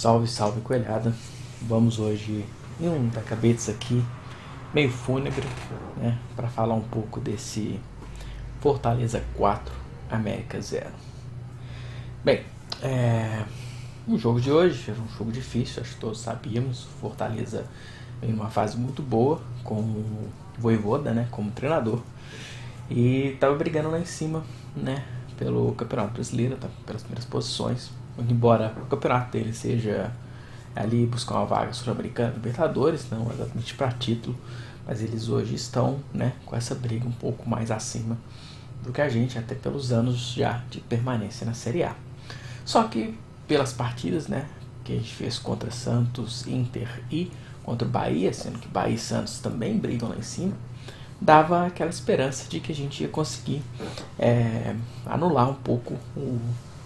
Salve, salve coelhada. Vamos hoje em um tacabetes aqui, meio fúnebre, né, para falar um pouco desse Fortaleza 4, América 0. Bem, é, o jogo de hoje era um jogo difícil, acho que todos sabíamos. Fortaleza em uma fase muito boa, com Voivoda, né, como treinador, e estava brigando lá em cima, né, pelo Campeonato Brasileiro, tá, pelas primeiras posições embora o campeonato dele seja ali buscar uma vaga sul-americana, Libertadores, não exatamente para título, mas eles hoje estão né, com essa briga um pouco mais acima do que a gente, até pelos anos já de permanência na Série A. Só que pelas partidas né, que a gente fez contra Santos, Inter e contra o Bahia, sendo que Bahia e Santos também brigam lá em cima, dava aquela esperança de que a gente ia conseguir é, anular um pouco o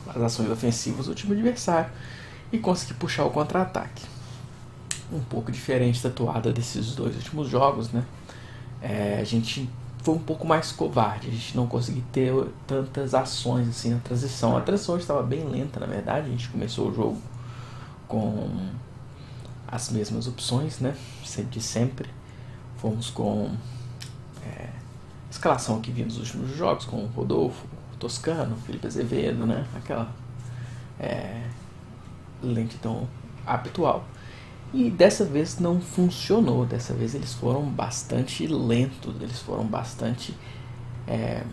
as ações ofensivas do time adversário e conseguir puxar o contra-ataque. Um pouco diferente da toada desses dois últimos jogos, né? É, a gente foi um pouco mais covarde, a gente não conseguiu ter tantas ações assim na transição. A transição estava bem lenta, na verdade, a gente começou o jogo com as mesmas opções, né? De sempre. Fomos com é, escalação que vinha dos últimos jogos, com o Rodolfo, Toscano, Felipe Azevedo, né? Aquela é, lentidão habitual. E dessa vez não funcionou. Dessa vez eles foram bastante lentos, eles foram bastante é,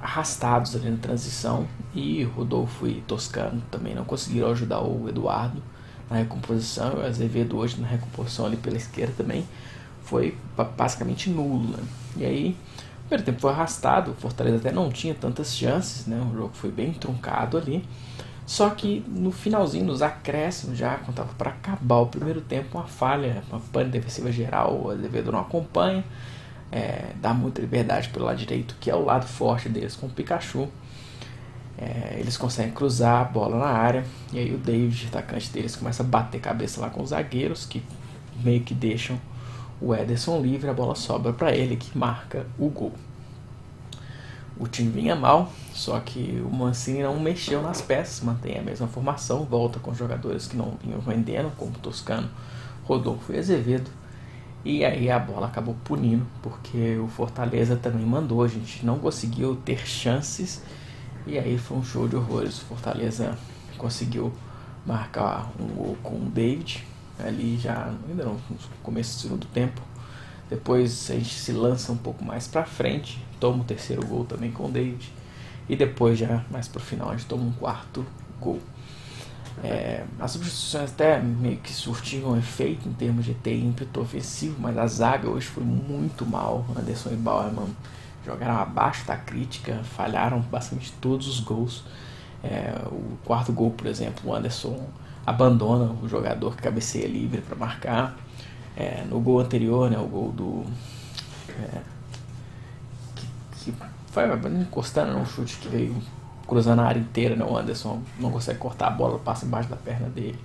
arrastados ali na transição. E Rodolfo e Toscano também não conseguiram ajudar o Eduardo na recomposição. O Azevedo hoje na recomposição ali pela esquerda também foi basicamente nulo. Né? E aí primeiro tempo foi arrastado, o Fortaleza até não tinha tantas chances, né? O jogo foi bem truncado ali. Só que no finalzinho, nos acréscimos já, estava para acabar o primeiro tempo, uma falha, uma pane defensiva geral, o Azevedo não acompanha, é, dá muita liberdade pelo lado direito, que é o lado forte deles com o Pikachu. É, eles conseguem cruzar a bola na área, e aí o David, atacante deles, começa a bater cabeça lá com os zagueiros, que meio que deixam o Ederson livre, a bola sobra para ele que marca o gol. O time vinha mal, só que o Mancini não mexeu nas peças, mantém a mesma formação, volta com jogadores que não vinham vendendo, como Toscano, Rodolfo e Azevedo. E aí a bola acabou punindo, porque o Fortaleza também mandou, a gente não conseguiu ter chances. E aí foi um show de horrores. O Fortaleza conseguiu marcar um gol com o David, ali já, ainda no começo do segundo tempo. Depois a gente se lança um pouco mais para frente, toma o terceiro gol também com o David. E depois já mais pro final a gente toma um quarto gol. É, as substituições até meio que surtiram efeito em termos de ter ímpeto ofensivo, mas a zaga hoje foi muito mal. Anderson e Bauerman jogaram abaixo da crítica, falharam basicamente todos os gols. É, o quarto gol, por exemplo, o Anderson abandona o jogador que cabeceia livre para marcar. É, no gol anterior, né, o gol do. É, que, que foi encostando num chute que veio cruzando a área inteira, né, o Anderson não consegue cortar a bola, passa embaixo da perna dele.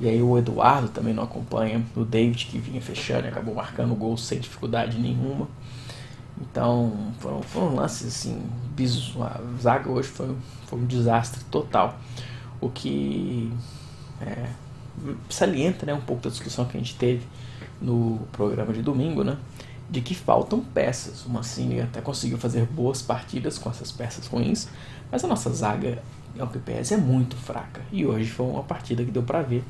E aí o Eduardo também não acompanha, o David que vinha fechando e acabou marcando o gol sem dificuldade nenhuma. Então foram, foram lances assim, bizarros. A zaga hoje foi, foi um desastre total. O que é, salienta né, um pouco da discussão que a gente teve no programa de domingo, né? De que faltam peças. O Mancini até conseguiu fazer boas partidas com essas peças ruins, mas a nossa zaga, ao que é muito fraca. E hoje foi uma partida que deu para ver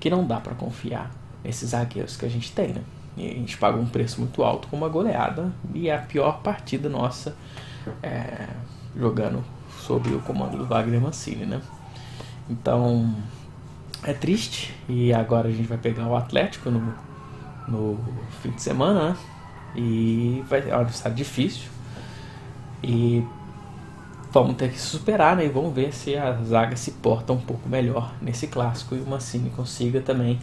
que não dá para confiar nesses zagueiros que a gente tem, né? E a gente pagou um preço muito alto com uma goleada e é a pior partida nossa é, jogando sob o comando do Wagner Mancini, né? Então, é triste. E agora a gente vai pegar o Atlético no, no fim de semana, né? E vai é um adversário difícil. E vamos ter que superar, né? E vamos ver se a zaga se porta um pouco melhor nesse clássico e o Mancini consiga também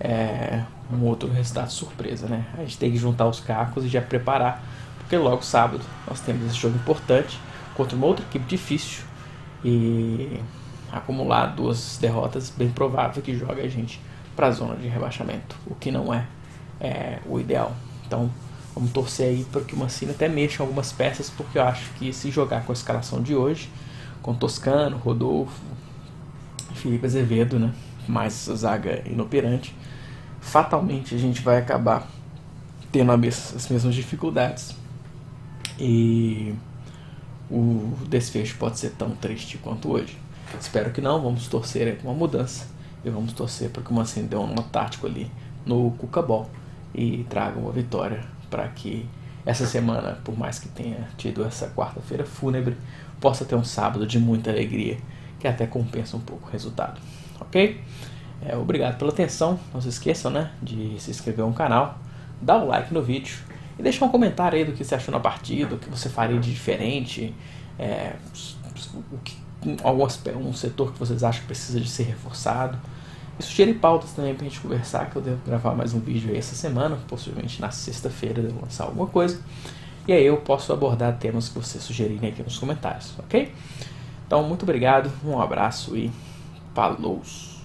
é, um outro resultado surpresa, né? A gente tem que juntar os cacos e já preparar, porque logo sábado nós temos esse jogo importante contra uma outra equipe difícil e acumular duas derrotas, bem provável que jogue a gente para a zona de rebaixamento, o que não é, é o ideal. Então vamos torcer aí para que o Mancini até mexa algumas peças, porque eu acho que se jogar com a escalação de hoje, com Toscano, Rodolfo, Felipe Azevedo, né, mais zaga inoperante, fatalmente a gente vai acabar tendo as mesmas dificuldades e o desfecho pode ser tão triste quanto hoje. Espero que não, vamos torcer por uma mudança e vamos torcer para que o Mancini dê uma tático ali no Cucabol e traga uma vitória para que essa semana, por mais que tenha tido essa quarta-feira fúnebre, possa ter um sábado de muita alegria que até compensa um pouco o resultado, ok? É, obrigado pela atenção, não se esqueçam né, de se inscrever no canal, dar o like no vídeo e deixar um comentário aí do que você achou na partida, o que você faria de diferente, é, o que, algum um setor que vocês acham que precisa de ser reforçado. E sugerir pautas também pra gente conversar, que eu devo gravar mais um vídeo aí essa semana, possivelmente na sexta-feira devo lançar alguma coisa. E aí eu posso abordar temas que vocês sugerirem aqui nos comentários, ok? Então, muito obrigado, um abraço e falou!